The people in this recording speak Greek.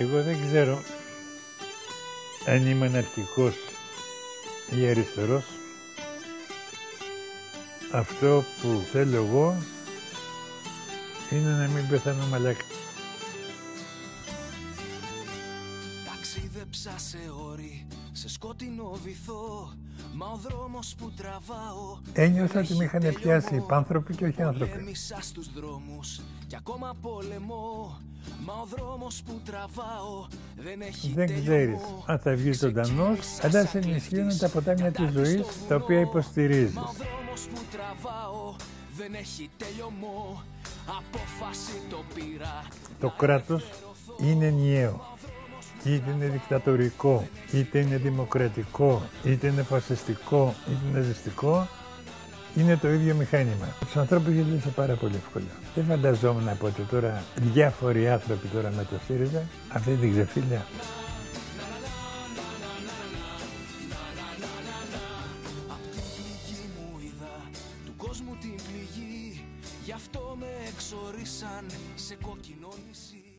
Εγώ δεν ξέρω αν είμαι αναρχικός ή αριστερός. Αυτό που θέλω εγώ είναι να μην πεθάνω μαλάκα. Ταξίδεψα σε όρη, σε σκότεινο βυθό, μα ο δρόμος που τραβάω... Ένιωσα ότι με είχαν πιάσει υπάνθρωποι και όχι άνθρωποι. στους δρόμους και ακόμα πολεμώ, μα ο δρόμος που τραβάω δεν έχει Δεν ξέρεις αν θα βγεις ζωντανός, αλλά σε ενισχύουν τα ποτάμια της ζωής, τα οποία υποστηρίζεις. Μα ο δρόμος που τραβάω δεν έχει τελειωμό, απόφαση το πήρα. Το κράτος είναι ενιαίο είτε είναι δικτατορικό, είτε είναι δημοκρατικό, είτε είναι φασιστικό, είτε είναι ναζιστικό, είναι το ίδιο μηχάνημα. Τους ανθρώπους γελούσε πάρα πολύ εύκολα. Δεν φανταζόμουν από ότι τώρα διάφοροι άνθρωποι τώρα με το ΣΥΡΙΖΑ αυτή την ξεφύλια. Γι' αυτό με εξορίσαν σε κόκκινο νησί